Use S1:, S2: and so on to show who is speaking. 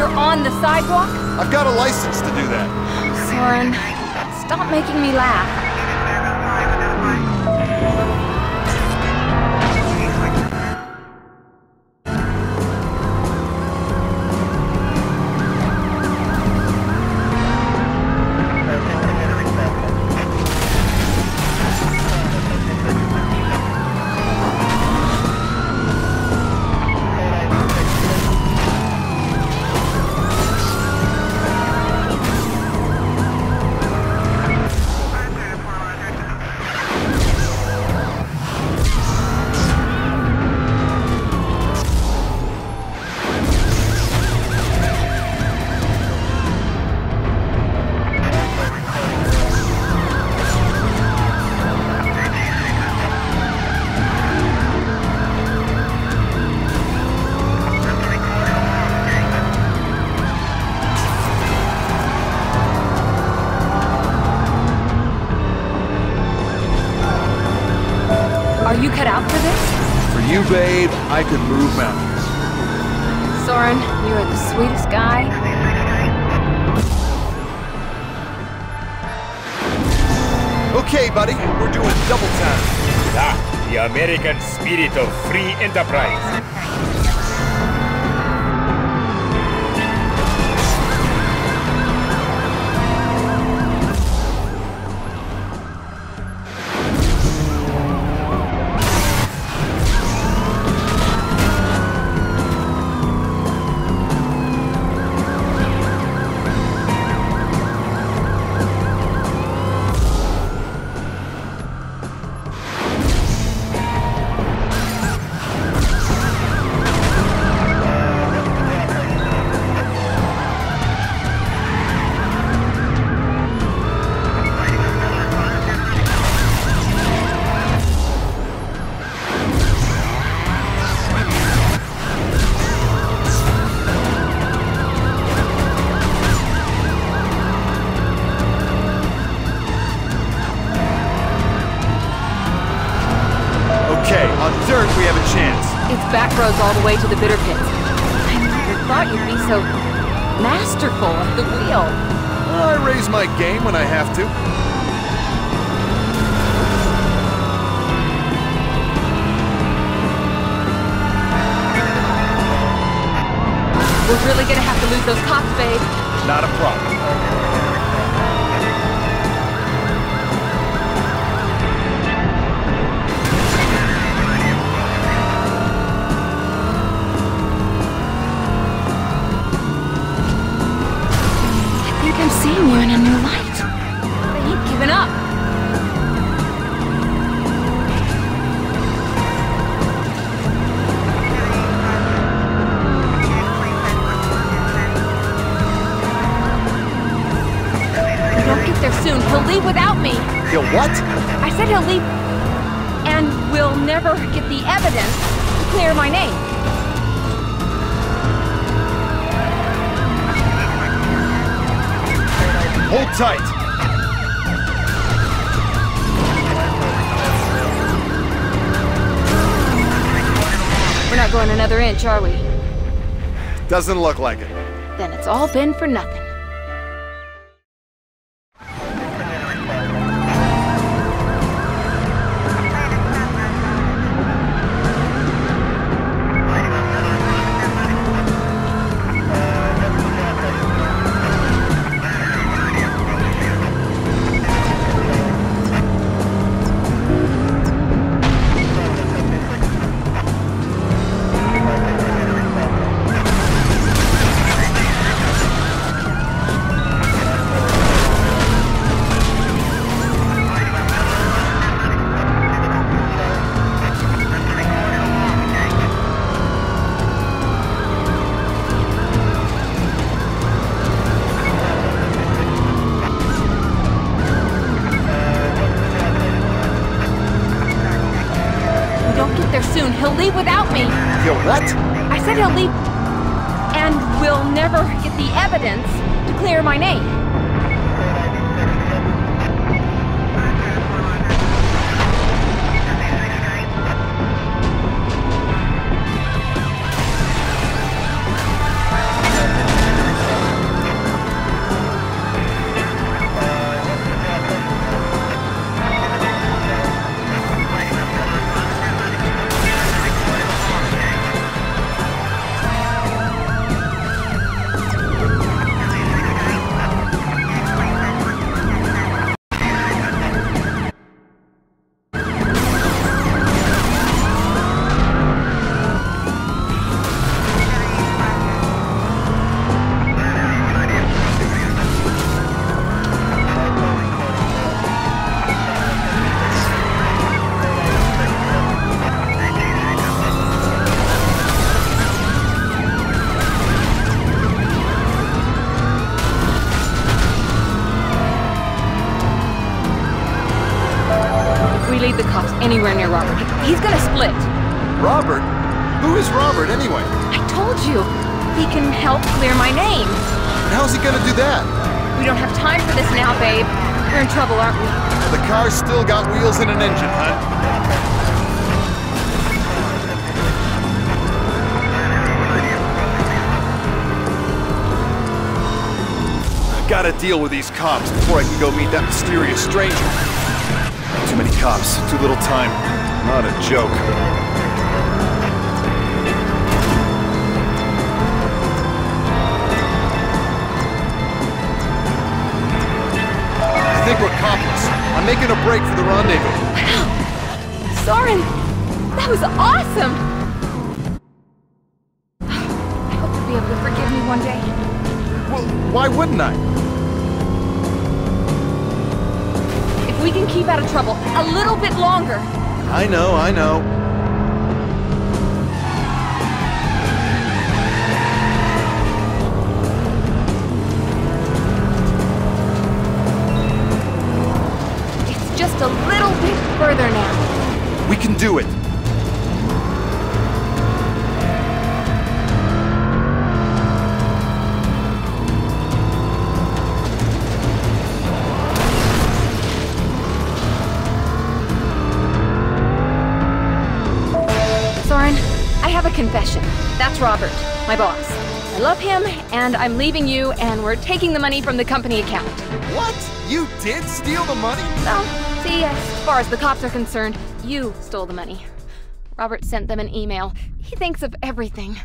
S1: you're on the sidewalk?
S2: I've got a license to do that.
S1: Soren, stop making me laugh. Are you cut out for this?
S2: For you, babe, I could move mountains.
S1: Soren, you are the sweetest guy.
S2: Okay, buddy, we're doing double time.
S3: Ah, the American spirit of free enterprise.
S2: On dirt we have a chance.
S1: It's back roads all the way to the bitter pits. I never thought you'd be so masterful at the wheel.
S2: I raise my game when I have to.
S1: We're really gonna have to lose those cops, babe.
S2: Not a problem. Yo, what?
S1: I said he'll leave, and we'll never get the evidence to clear my name.
S2: Hold tight.
S1: We're not going another inch, are we?
S2: Doesn't look like it.
S1: Then it's all been for nothing. Soon, he'll leave without me.
S2: Yo, what?
S1: I said he'll leave, and we'll never get the evidence to clear my name. Cops anywhere near Robert. He's gonna split.
S2: Robert? Who is Robert, anyway?
S1: I told you. He can help clear my name.
S2: And how's he gonna do that?
S1: We don't have time for this now, babe. We're in trouble, aren't we?
S2: The car's still got wheels and an engine, huh? I gotta deal with these cops before I can go meet that mysterious stranger. Too many cops, too little time. Not a joke. I think we're copless. I'm making a break for the rendezvous.
S1: Soren, that was awesome! I hope you'll be able to forgive me one day.
S2: Well, why wouldn't I?
S1: We can keep out of trouble a little bit longer.
S2: I know, I know.
S1: It's just a little bit further now.
S2: We can do it.
S1: Confession. That's Robert, my boss. I love him, and I'm leaving you, and we're taking the money from the company account.
S2: What? You did steal the money?
S1: So, see, as far as the cops are concerned, you stole the money. Robert sent them an email. He thinks of everything.